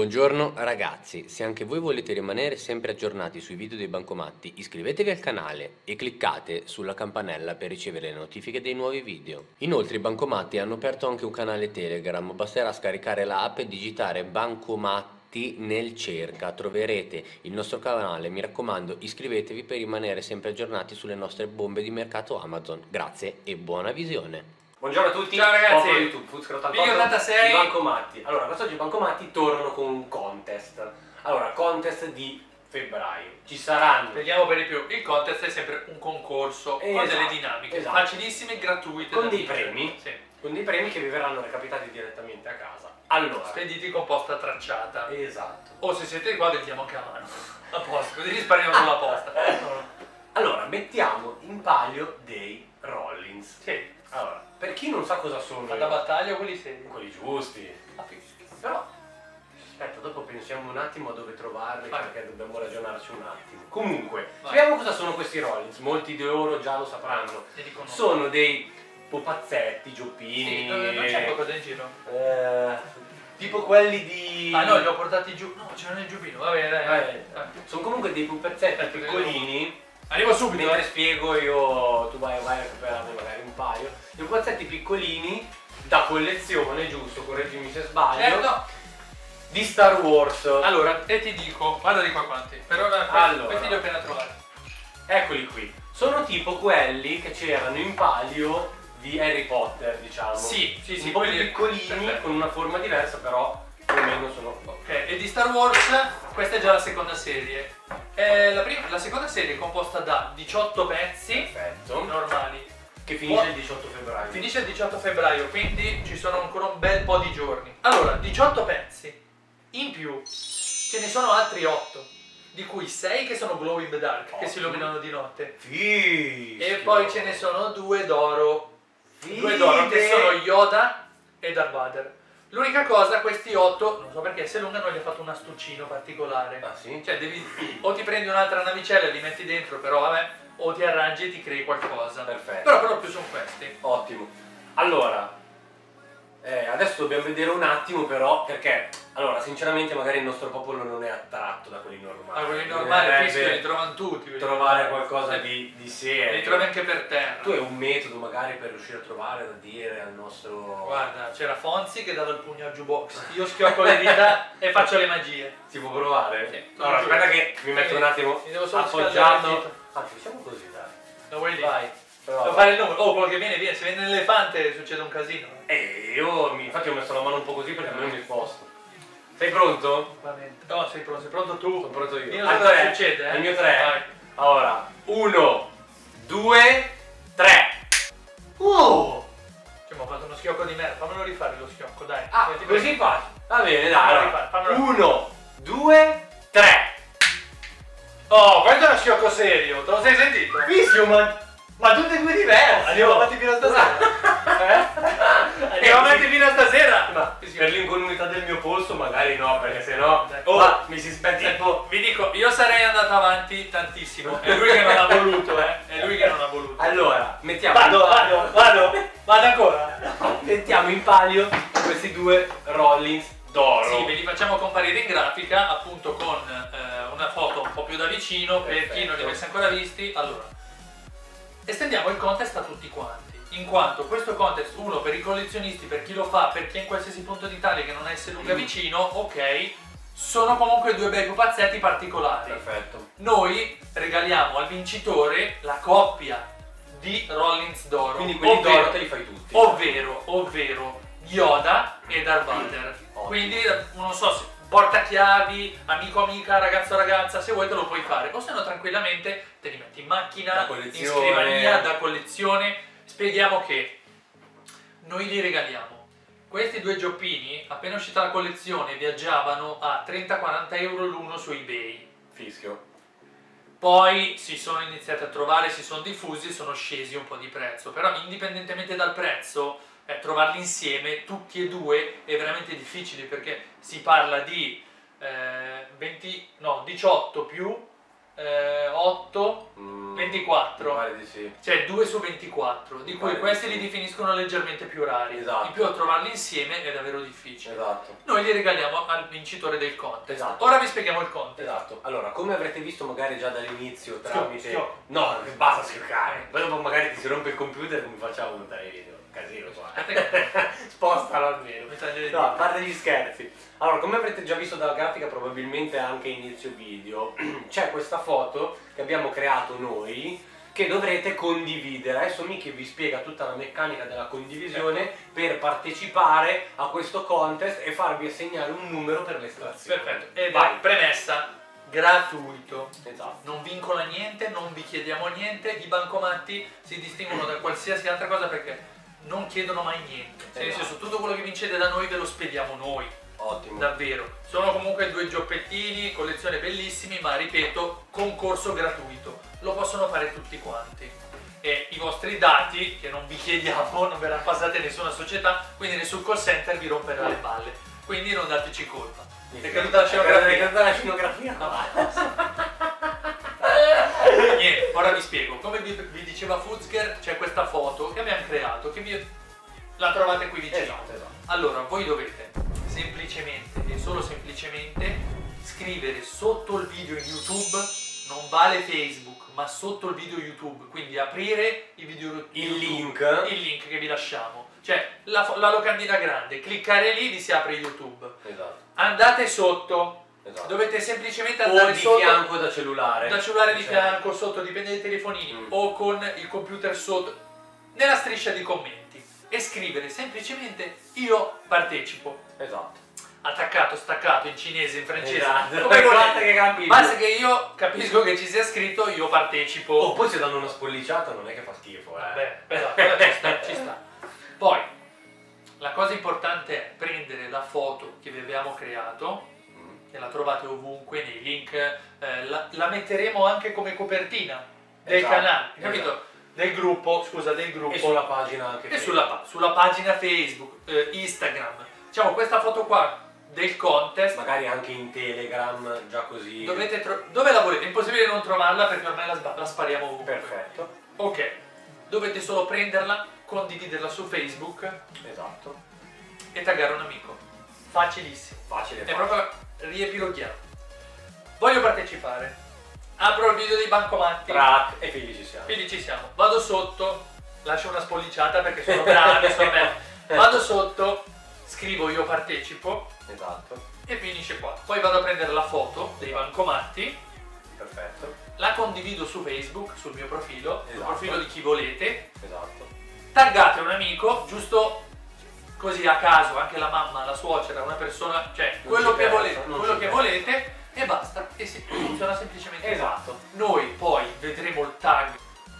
Buongiorno ragazzi, se anche voi volete rimanere sempre aggiornati sui video dei bancomatti iscrivetevi al canale e cliccate sulla campanella per ricevere le notifiche dei nuovi video. Inoltre i bancomatti hanno aperto anche un canale Telegram, basterà scaricare l'app e digitare bancomatti nel cerca, troverete il nostro canale, mi raccomando iscrivetevi per rimanere sempre aggiornati sulle nostre bombe di mercato Amazon. Grazie e buona visione! Buongiorno a tutti, Ciao ragazzi. popolo YouTube, Fuzcro 88, Video 86. i Bancomatti. Allora, quest'oggi i Bancomatti tornano con un contest. Allora, contest di febbraio. Ci saranno Spieghiamo per di più, il contest è sempre un concorso con Esatto, delle dinamiche esatto. facilissime e gratuite Con dei vincere. premi. Sì. con dei premi che vi verranno recapitati direttamente a casa. Allora, Spediti con posta tracciata. esatto. O se siete qua vendiamo anche a mano. A posto, così risparmiamo sulla posta. Allora, mettiamo in palio dei Rollins. Sì, Allora, per chi non sa cosa sono da battaglia quelli seri. quelli giusti, Ah. Però, aspetta, dopo pensiamo un attimo a dove trovarli Vai. perché dobbiamo ragionarci un attimo. Comunque, Vai. spieghiamo cosa sono questi Rollins. Molti di loro già lo sapranno. Sono dei pupazzetti, gioppini. Sì, non c'è qualcosa in giro? eh, tipo quelli di. Ah no, li ho portati giù. No, c'erano nel giubbino, va bene, dai. Eh, dai. sono comunque dei pupazzetti piccolini. Arrivo subito. Mentre eh. spiego io, tu vai, vai a recuperarne magari un paio. Dei pupazzetti piccolini da collezione, giusto? Correggimi se sbaglio. Certo. Di Star Wars. Allora, e ti dico, guarda di qua quanti. Per ora questi, Allora. questi li ho appena trovati. Eccoli qui. Sono tipo quelli che c'erano in palio di Harry Potter, diciamo. Sì, sì, sì, un po' più piccolini, perfetto. con una forma diversa, però più o meno sono. Ok, e di Star Wars, questa è già la seconda serie. Eh, la, prima- la seconda serie è composta da 18 pezzi Perfetto. normali. Che finisce Oh. il 18 febbraio. Finisce il 18 febbraio, quindi ci sono ancora un bel po' di giorni. Allora, 18 pezzi. In più, ce ne sono altri 8, di cui 6 che sono glow in the dark, che si illuminano di notte. Fischio. E poi ce ne sono due d'oro. Due d'oro che sono Yoda e Darth Vader. L'unica cosa, questi 8, non so perché se lunga non gli ha fatto un astuccino particolare. Ah sì? Cioè, devi, o ti prendi un'altra navicella e li metti dentro, però vabbè, o ti arrangi e ti crei qualcosa. Perfetto. Però per lo più sono questi. Ottimo. Allora, eh, adesso dobbiamo vedere un attimo però, perché, allora, sinceramente magari il nostro popolo non è attratto da quelli normali. Ma quelli normali, fischio, li trovano tutti. trovare qualcosa Eh, di, di serio. Li trovi anche per terra. Tu hai un metodo magari per riuscire a trovare da dire al nostro... Guarda, c'era Fonzi che dava il pugno al jukebox. Io schiocco le dita e faccio le magie. Si può provare? Sì. Allora, aspetta che mi metto un attimo Mi devo solo appoggiato. Anzi, facciamo così, dai. Lo vuoi lì? Vai. Devo fare il numero. Oh, quello che viene, viene. Se viene l'elefante succede un casino. Eh, io mi- infatti ho messo la mano un po' così perché non mi sposto. Sei pronto? Va bene. No, sei pronto, sei pronto tu. Sono pronto io. Io Al tre. succede, eh. Al mio 3. Vai. Allora, 1, 2, 3. Uh! Cioè, mi ho fatto uno schiocco di merda. Fammelo rifare lo schiocco, dai. Ah, Eh, ti così faccio. Va bene, dai. rifare, fammelo 1, 2, 3. Oh, questo è uno schiocco serio. Te lo sei sentito? Fischio, ma, ma tutte e due diverse. Andiamo avanti fino a stasera. Eh? Avanti fino a stasera. Ma per l'incolumità del mio polso magari no, perché sennò Dai. oh, mi si spezza Vi- tipo... Vi dico, io sarei andato avanti tantissimo. È lui che non ha voluto, eh. È lui che non ha voluto. Allora, mettiamo Vado, vado, vado, vado ancora. mettiamo in palio questi due Rollins d'oro. Sì, ve li facciamo comparire in grafica appunto con eh, una foto un po' più da vicino per chi non li Perfetto. avesse ancora visti. Allora, estendiamo il contest a tutti quanti, in quanto questo contest, uno per i collezionisti, per chi lo fa, per chi è in qualsiasi punto d'Italia che non è Lunga Mm. vicino, ok, sono comunque due bei pupazzetti particolari. Perfetto. Noi regaliamo al vincitore la coppia di Rollins d'oro. Quindi quelli ovvero- d'oro te li fai tutti. ovvero, ovvero Yoda e Darth Vader. Ottimo. Quindi non so se portachiavi, amico amica, ragazzo ragazza, se vuoi te lo puoi fare. O se no tranquillamente te li metti in macchina, in scrivania, da collezione. Spieghiamo che noi li regaliamo. Questi due gioppini, appena uscita la collezione, viaggiavano a 30-40 euro l'uno su eBay. Fischio. Poi si sono iniziati a trovare, si sono diffusi e sono scesi un po' di prezzo. Però indipendentemente dal prezzo, eh, trovarli insieme, tutti e due, è veramente difficile perché si parla di eh, 20, no, 18 più eh, 8, Mm, 24. Mi pare di sì. Cioè 2 su 24, di cui questi di li sì. definiscono leggermente più rari. Esatto. In più a trovarli insieme è davvero difficile. Esatto. Noi li regaliamo al vincitore del contest. Esatto. Ora vi spieghiamo il contest. Esatto, allora come avrete visto magari già dall'inizio tramite... schiocco. No, basta schioccare, poi dopo magari ti si rompe il computer e come facciamo a montare i video? Casino qua. Spostalo almeno. No, a parte gli scherzi. Allora, come avrete già visto dalla grafica, probabilmente anche inizio video, c'è questa foto che abbiamo creato noi che dovrete condividere. Adesso Miki vi spiega tutta la meccanica della condivisione per partecipare a questo contest e farvi assegnare un numero per l'estrazione. Perfetto. Ed Vai. premessa gratuito. Esatto. Non vincola niente, non vi chiediamo niente. I bancomatti si distinguono da qualsiasi altra cosa perché non chiedono mai niente. Cioè, nel Esatto. senso, tutto quello che vincete da noi ve lo spediamo noi. Ottimo. Davvero. Sono comunque due gioppettini, collezione bellissimi, ma ripeto, concorso gratuito. Lo possono fare tutti quanti. E i vostri dati, che non vi chiediamo, non verranno passati a nessuna società, quindi nessun call center vi romperà le balle. Quindi non dateci colpa. È caduta la scenografia. È caduta la scenografia. Niente, ora vi spiego. Come vi, vi diceva Futzger, c'è questa foto che abbiamo creato, che vi, la trovate qui vicino. Esatto, esatto. Allora, voi dovete semplicemente e solo semplicemente scrivere sotto il video in YouTube, non vale Facebook, ma sotto il video YouTube, quindi aprire il video Il YouTube, link. il link che vi lasciamo. Cioè, la, la locandina grande, cliccare lì, vi si apre YouTube. Esatto. Andate sotto, esatto. dovete semplicemente O andare di sotto fianco da cellulare. da cellulare di Cioè, fianco, sotto, dipende dai telefonini, Mm. o con il computer sotto, nella striscia di commenti e scrivere semplicemente io partecipo. Esatto. Attaccato, staccato, in cinese, in francese, Esatto. come volete. che. Basta che io capisco che ci sia scritto io partecipo. Oh, poi se danno una spolliciata non è che fa schifo, eh. Vabbè, però ci sta, ci sta. Poi, la cosa importante è prendere la foto che vi abbiamo creato, Mm. che la trovate ovunque nei link, eh, la, la metteremo anche come copertina del Esatto, canale, capito? esatto. Del gruppo, scusa, del gruppo. E sulla pagina anche. E sulla, sulla pagina Facebook, eh, Instagram. Diciamo, questa foto qua del contest, Magari anche in Telegram, già così. dove la volete? È impossibile non trovarla perché ormai la, la spariamo ovunque. Perfetto. Ok, dovete solo prenderla, condividerla su Facebook Esatto. e taggare un amico. Facilissimo. Facile. È facile. proprio riepiloghiamo. Voglio partecipare. Video dei bancomatti. Track e figli ci siamo. Quindi ci siamo. Vado sotto, lascio una spolliciata perché sono bravi, sono belli. Vado sotto, scrivo io partecipo Esatto. e finisce qua. Poi vado a prendere la foto dei bancomatti, Perfetto. la condivido su Facebook, sul mio profilo, sul Esatto. profilo di chi volete. Esatto. Taggate un amico, giusto così a caso, anche la mamma, la suocera, una persona, cioè Non quello che pensa, volete, quello che pensa. volete e basta. E si funziona semplicemente. Esatto. Noi poi vedremo il tag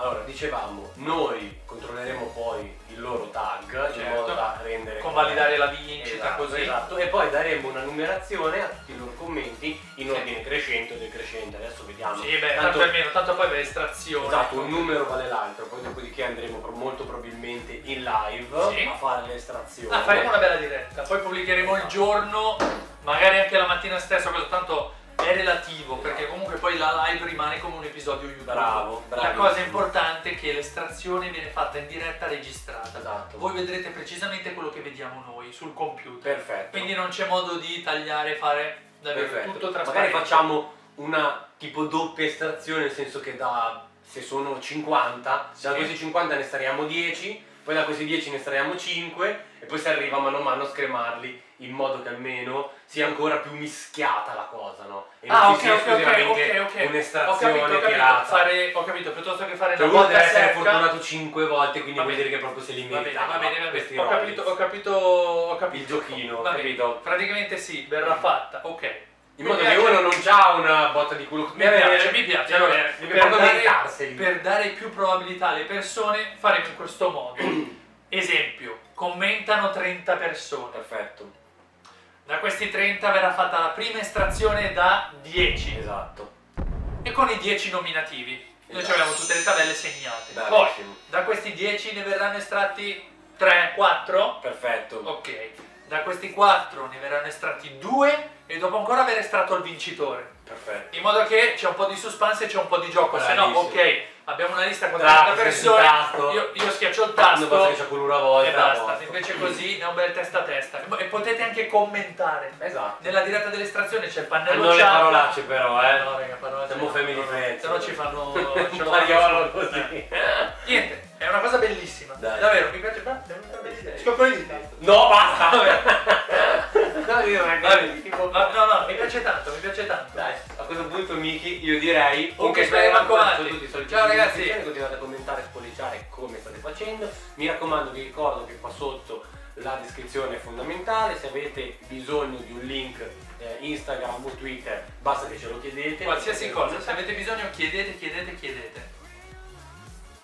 Allora, dicevamo, noi controlleremo poi il loro tag in Certo. modo da rendere convalidare la vincita Esatto, così. esatto. E poi daremo una numerazione a tutti i loro commenti in Sì. ordine crescente o decrescente. Adesso vediamo. Sì, beh, tanto, almeno, tanto poi va estrazione. Esatto, un numero vale l'altro, poi dopodiché andremo molto probabilmente in live Sì. a fare l'estrazione. Ah, faremo una bella diretta, poi pubblicheremo il giorno, magari anche la mattina stessa, questo tanto è relativo, perché comunque poi la live rimane come un episodio YouTube. Bravo, La bravissimo. cosa importante è che l'estrazione viene fatta in diretta registrata. Esatto. Voi vedrete precisamente quello che vediamo noi sul computer. Perfetto. Quindi non c'è modo di tagliare, fare davvero Perfetto. tutto Magari trasparente. facciamo una tipo doppia estrazione, nel senso che da se sono 50, da Sì. questi 50 ne estraiamo 10, poi da questi 10 ne estraiamo 5 e poi si arriva mano a mano a scremarli in modo che almeno sia ancora più mischiata la cosa, no? E Ah, non ok, ci sia ok, ok, esclusivamente ok, ok. un'estrazione Ho capito, ho capito. tirata. Fare, ho capito, piuttosto che fare Cioè una uno deve essere secca- fortunato 5 volte, quindi Va vuol bene. dire che proprio se li Va bene, merita. va bene, va bene. Ho capito, ho capito, ho capito. Il giochino, Va bene. capito? Praticamente sì, verrà fatta, ok. In Mi modo che uno non ha una botta di culo Mi piace, mi piace. Allora, per, proprio dare, per dare più probabilità alle persone faremo in questo modo. Esempio, commentano 30 persone. Perfetto, Da questi 30 verrà fatta la prima estrazione da 10 esatto. e con i 10 nominativi. Noi Esatto. abbiamo tutte le tabelle segnate. Poi, Bravissimo. da questi 10 ne verranno estratti 3, 4. Perfetto. Ok, da questi 4 ne verranno estratti 2 e dopo ancora aver estratto il vincitore. Perfetto. In modo che c'è un po' di suspense e c'è un po' di gioco. Se no, Bravissimo. ok, abbiamo una lista con Tra, 30 schiacci il persone, io, io schiaccio il tasto che c'è quello una volta. e basta. Invece così ne ho un bel testa a testa. E potete anche commentare. Esatto. Nella diretta dell'estrazione c'è il pannello Non le parolacce però, eh. No, raga, parolacce Siamo friends. Se no ci fanno... ce lo Pariolo fanno così. Niente, è una cosa bellissima. Dai. Davvero, mi piace tanto. Scopri di te. No, basta! No, io è Vabbè, tipo... no, no, mi piace tanto, mi piace tanto. Dai, a questo punto Miki io direi Ok, che speriamo sono tutti descrizione, continuate a commentare, spolliciare come state facendo. Mi raccomando, vi ricordo che qua sotto la descrizione è fondamentale, se avete bisogno di un link eh, Instagram o Twitter, basta che ce lo chiedete. Qualsiasi cosa, se avete bisogno chiedete, chiedete, chiedete.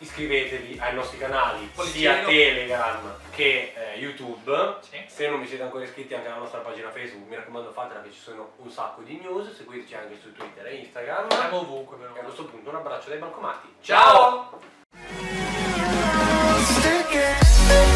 Iscrivetevi ai nostri canali Pollicino. sia Telegram che eh, YouTube. Sì. Se non vi siete ancora iscritti anche alla nostra pagina Facebook, mi raccomando fatela che ci sono un sacco di news, seguiteci anche su Twitter e Instagram. Siamo ovunque però. E a questo punto un abbraccio dai bancomati. Ciao! It.